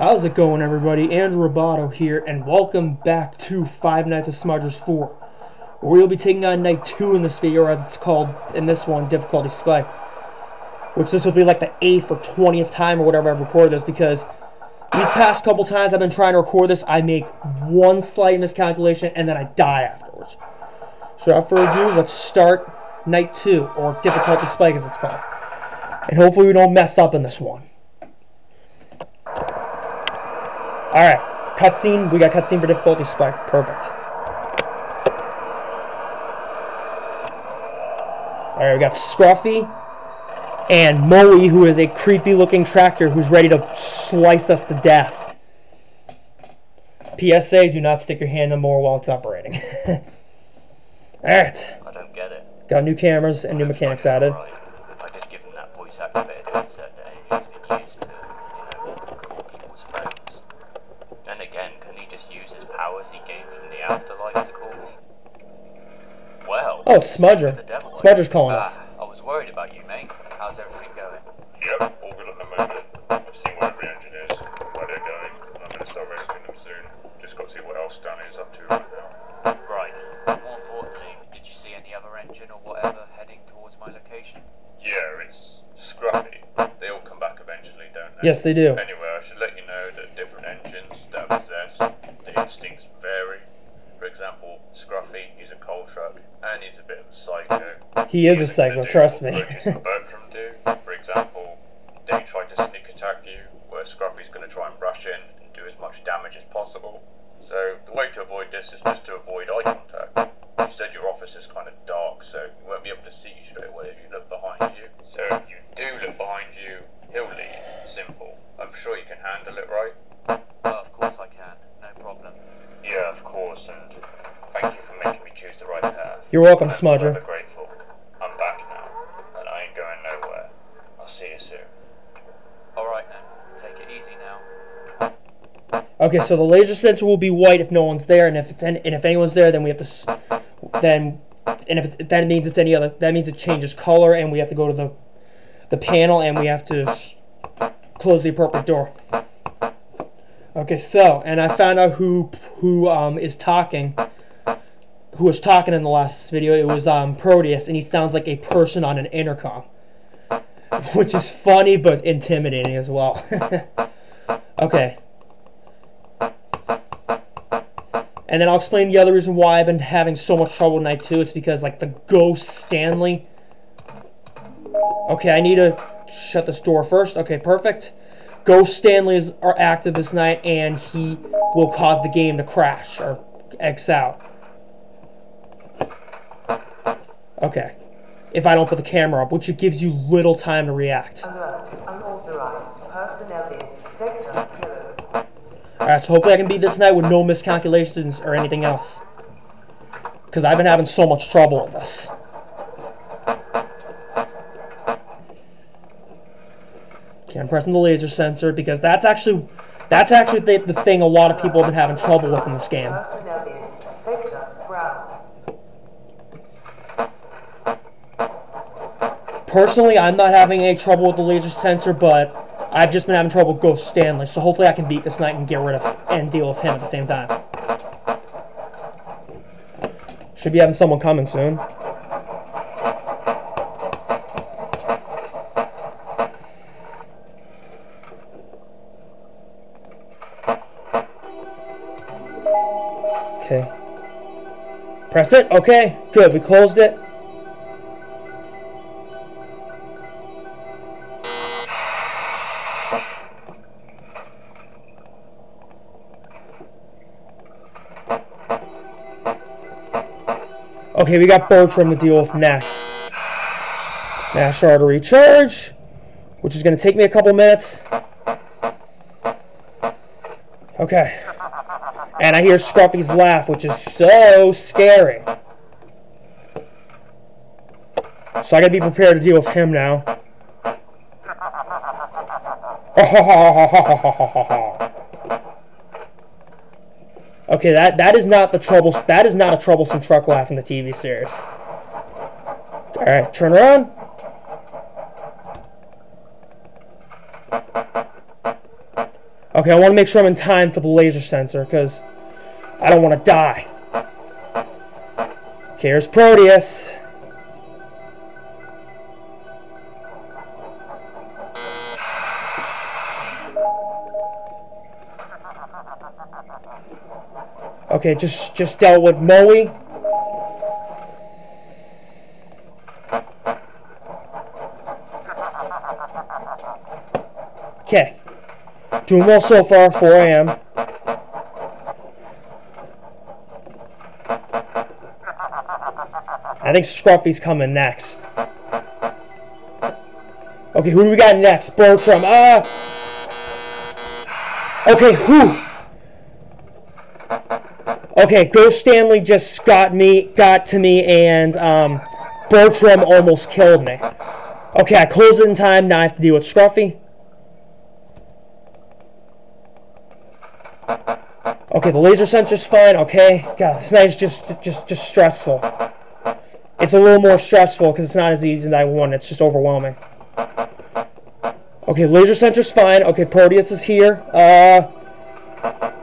How's it going, everybody? Andrew Ribaudo here, and welcome back to Five Nights at Smudgers 4. Where we'll be taking on Night 2 in this video, as it's called in this one, Difficulty Spike. Which this will be like the 8th or 20th time or whatever I've recorded this, because these past couple times I've been trying to record this, I make one slight miscalculation, and then I die afterwards. So without further ado, let's start Night 2, or Difficulty Spike as it's called. And hopefully we don't mess up in this one. Alright, cutscene. We got cutscene for difficulty spike. Perfect. Alright, we got Scruffy and Moe, who is a creepy looking tractor who's ready to slice us to death. PSA, do not stick your hand in the more while it's operating. Alright. I don't get it. Got new cameras and new mechanics added. I did give him that voice activated headset that Amy's been used to, you know, call people's phones. Then again, can he just use his powers he gained from the afterlife to call me? Well. Oh, it's Smudger. the devil. Smudger's calling us. Ah, I was worried about you, mate. How's everything going? Yep, all good at the moment. I've seen where every engine is, where they're going, and I'm going to start rescuing them soon. Just got to see what else Danny is up to right now. Right. More importantly, did you see any other engine or whatever heading towards my location? Yeah, it's scruffy. They all come back eventually, don't they? Yes, they do. Anyway, I should let you know that different engines that are possessed, the instincts vary. For example, Scruffy, he's a coal truck, and he's a bit of a psycho. He is a isn't psycho, trust me. Lucas and Bertram do. For example, they try to sneak attack you, where Scruffy's going to try and rush in and do as much damage as possible. So the way to avoid this is just to avoid eye contact. You said your office is kind of dark, so you won't be able to see you straight away if you look behind you. So if you do look behind you, he'll leave. Simple. I'm sure you can handle it, right? Well, of course I can. No problem. Yeah, of course, and thank you for making me choose the right path. You're welcome, I'm Smudger. forever grateful. I'm back now, and I ain't going nowhere. I'll see you soon. Alright then. Take it easy now. Okay, so the laser sensor will be white if no one's there, and if it's any, and if anyone's there, then we have to then and if it, that means it's any other that means it changes color, and we have to go to the the panel and we have to close the appropriate door. Okay, so and I found out who who um is talking, who was talking in the last video. It was um Proteus, and he sounds like a person on an intercom, which is funny but intimidating as well. okay. And then I'll explain the other reason why I've been having so much trouble tonight too. It's because, like, the Ghost Stanley... Okay, I need to shut this door first. Okay, perfect. Ghost Stanleys are active this night, and he will cause the game to crash, or X out. Okay. If I don't put the camera up, which it gives you little time to react. Uh-huh. Unauthorized personnel in sector closed. Alright, so hopefully I can beat this night with no miscalculations or anything else. Because I've been having so much trouble with this. Okay, I'm pressing the laser sensor because that's actually that's actually the, the thing a lot of people have been having trouble with in this game. Personally, I'm not having any trouble with the laser sensor, but I've just been having trouble with Ghost Stanley, so hopefully I can beat this night and get rid of and deal with him at the same time. Should be having someone coming soon. Okay. Press it. Okay. Good. We closed it. Okay, we got Bertram to deal with next. Nash Artery Charge, which is going to take me a couple minutes. Okay. And I hear Scruffy's laugh, which is so scary. So I gotta be prepared to deal with him now. Okay, that that is not the trouble. That is not a troublesome truck laugh in the TV series. All right, turn around. Okay, I want to make sure I'm in time for the laser sensor, because I don't want to die. Okay, here's Proteus. Okay, just just dealt with Moe. Okay. Doing well so far, 4 a.m. I think Scruffy's coming next. Okay, who do we got next? Bertram. Ah! Okay, who? Okay, Ghost Stanley just got me, got to me, and um, Bertram almost killed me. Okay, I closed it in time. Now I have to deal with Scruffy. Okay, the laser sensor's fine. Okay, God, this night's just, just, just stressful. It's a little more stressful because it's not as easy as I want. It's just overwhelming. Okay, laser sensor's fine. Okay, Proteus is here. Uh,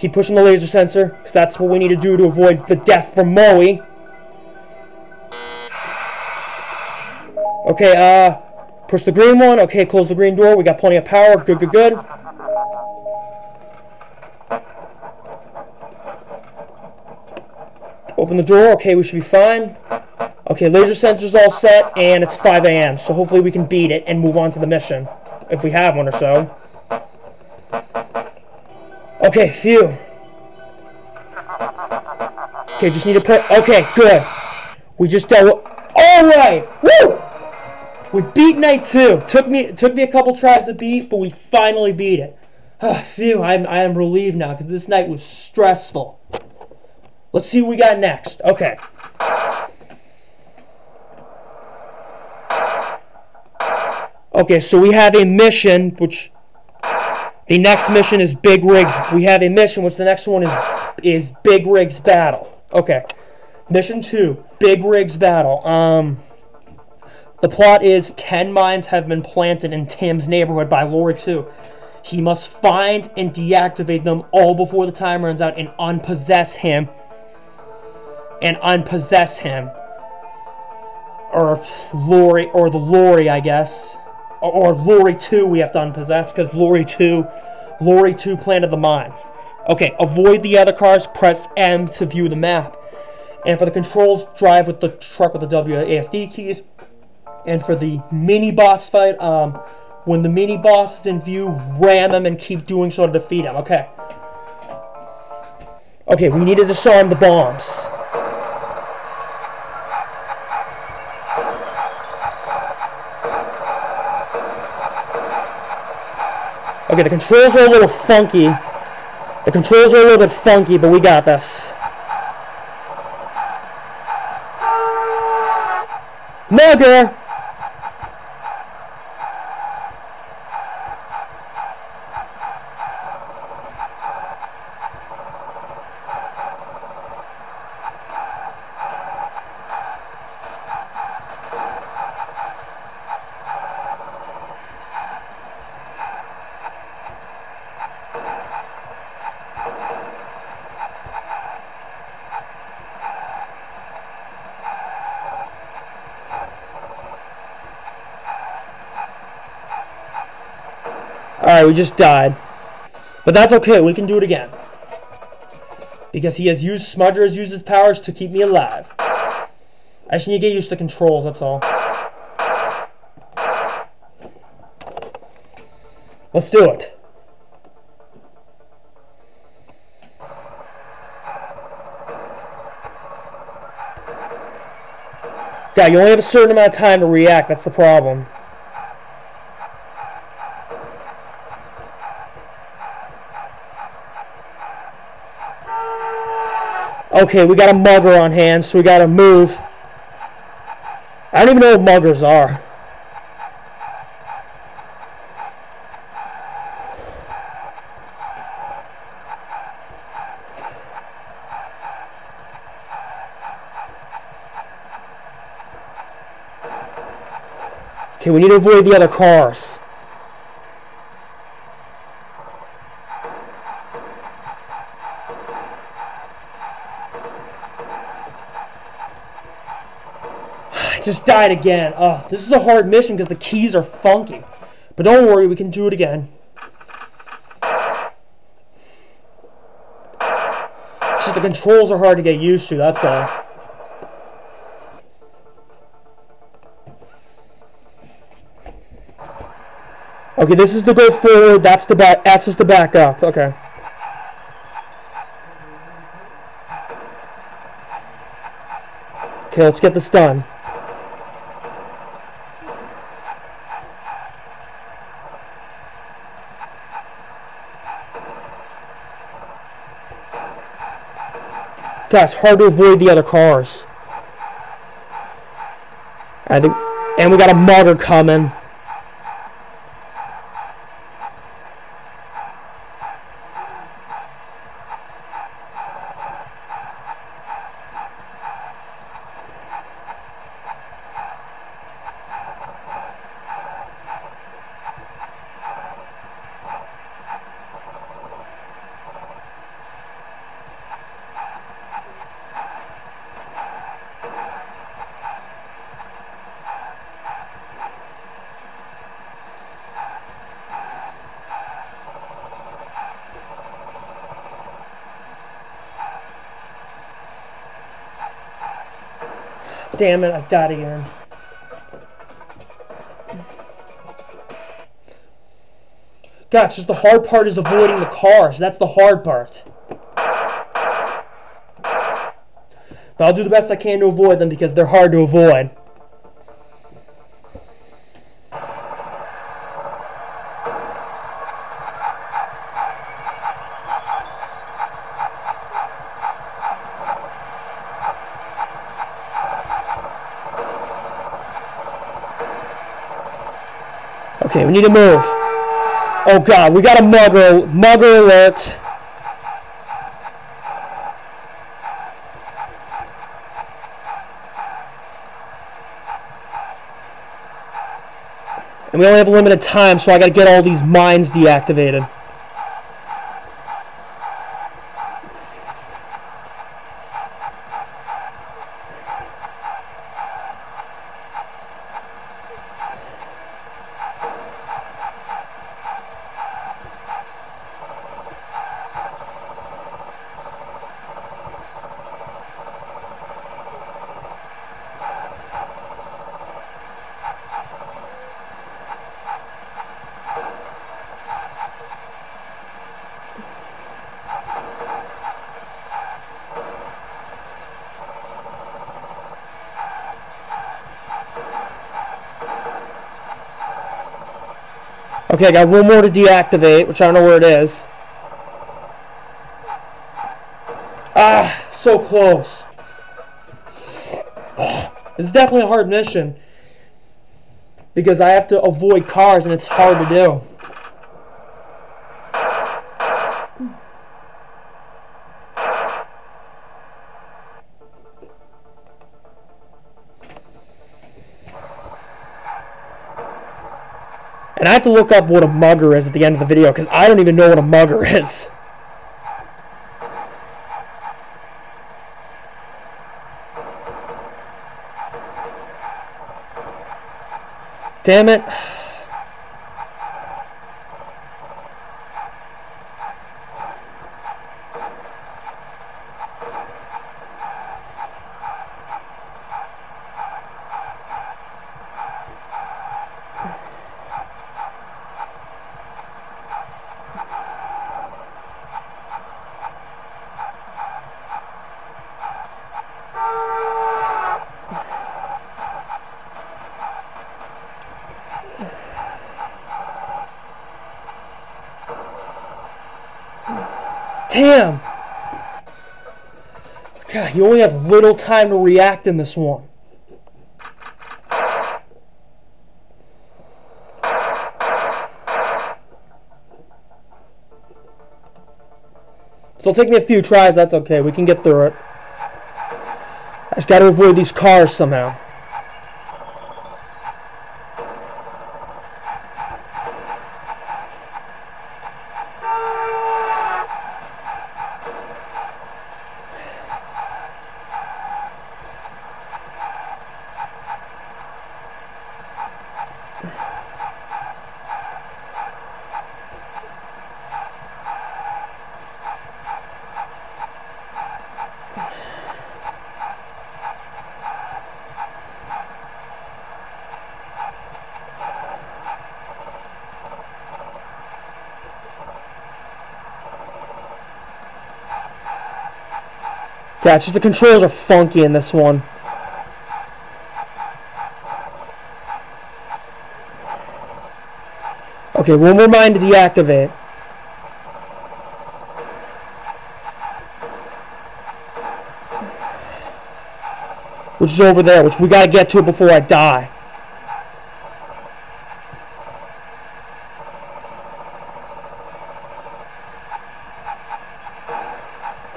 keep pushing the laser sensor because that's what we need to do to avoid the death from Moe. Okay, uh, push the green one. Okay, close the green door. We got plenty of power. Good, good, good. Open the door. Okay, we should be fine. Okay, laser sensor's all set, and it's 5 a.m., so hopefully we can beat it and move on to the mission. If we have one or so. Okay, phew. Okay, just need to play. Okay, good. We just dealt Alright! Woo! We beat night two. Took me took me a couple tries to beat, but we finally beat it. Ah, phew, I'm, I am relieved now, because this night was stressful. Let's see what we got next. Okay. Okay, so we have a mission, which the next mission is Big Rigs. We have a mission, which the next one is is Big Rigs Battle. Okay, mission two, Big Rigs Battle. Um, the plot is ten mines have been planted in Tim's neighborhood by Lorry 2. He must find and deactivate them all before the time runs out and unpossess him. And unpossess him. Or Lorry, or the Lorry, I guess or, Lorry 2 we have to unpossess because Lorry 2 Lorry 2 planted the mines. Okay, avoid the other cars, press M to view the map. And for the controls, drive with the truck with the WASD keys. And for the mini boss fight, um, when the mini boss is in view, ram him and keep doing so to defeat him. Okay. Okay, we need to disarm the bombs. Okay, the controls are a little funky. The controls are a little bit funky, but we got this. Mugger! Alright, we just died. But that's okay, we can do it again. Because he has used, Smudger has used his powers to keep me alive. I just need to get used to controls, that's all. Let's do it. God, you only have a certain amount of time to react, that's the problem. Okay, we got a mugger on hand, so we gotta move. I don't even know what muggers are. Okay, we need to avoid the other cars. Just died again. Oh, this is a hard mission because the keys are funky. But don't worry, we can do it again. It's just the controls are hard to get used to, that's all. Okay, this is to go forward, that's the back that's just to back up. Okay. Okay, let's get this done. Gosh, hard to avoid the other cars. Think, and we got a mugger coming. Damn it, I've died again. Gosh, just the hard part is avoiding the cars. That's the hard part. But I'll do the best I can to avoid them because they're hard to avoid. Okay, we need to move. Oh god, we got a mugger. Mugger alert. And we only have a limited time, so I gotta get all these mines deactivated. Okay, I got one more to deactivate, which I don't know where it is. Ah, so close. It's definitely a hard mission. Because I have to avoid cars and it's hard to do. And I have to look up what a mugger is at the end of the video because I don't even know what a mugger is. Damn it. Damn! God, you only have little time to react in this one. So it'll take me a few tries, that's okay. We can get through it. I just gotta avoid these cars somehow. Yeah, it's just the controls are funky in this one. Okay, one more mine to deactivate. Which is over there, which we gotta get to before I die.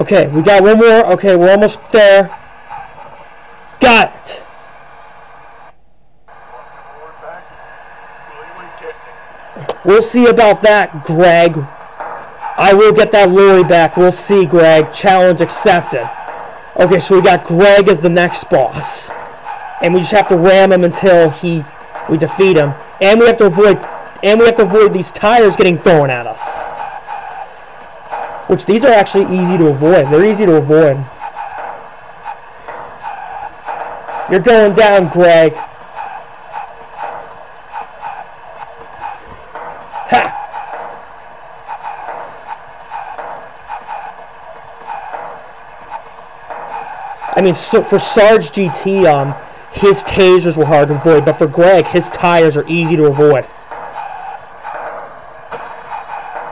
Okay, we got one more. Okay, we're almost there. Got it. We'll see about that, Greg. I will get that lorry back. We'll see, Greg. Challenge accepted. Okay, so we got Greg as the next boss. And we just have to ram him until he we defeat him. And we have to avoid and we have to avoid these tires getting thrown at us. Which these are actually easy to avoid. They're easy to avoid. You're going down, Greg. Ha! I mean, so for Sarge GT, um, his tasers were hard to avoid, but for Greg, his tires are easy to avoid.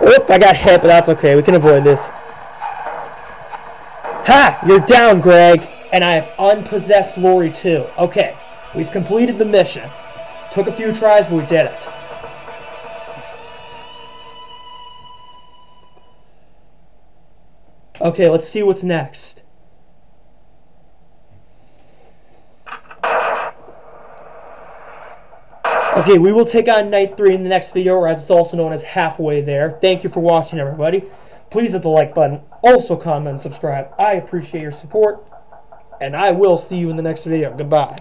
Oop, I got hit, but that's okay. We can avoid this. Ha! You're down, Greg. And I have unpossessed Lorry too. Okay, we've completed the mission. Took a few tries, but we did it. Okay, let's see what's next. Okay, we will take on Night 3 in the next video, or as it's also known as Halfway There. Thank you for watching, everybody. Please hit the like button. Also comment and subscribe. I appreciate your support. And I will see you in the next video. Goodbye.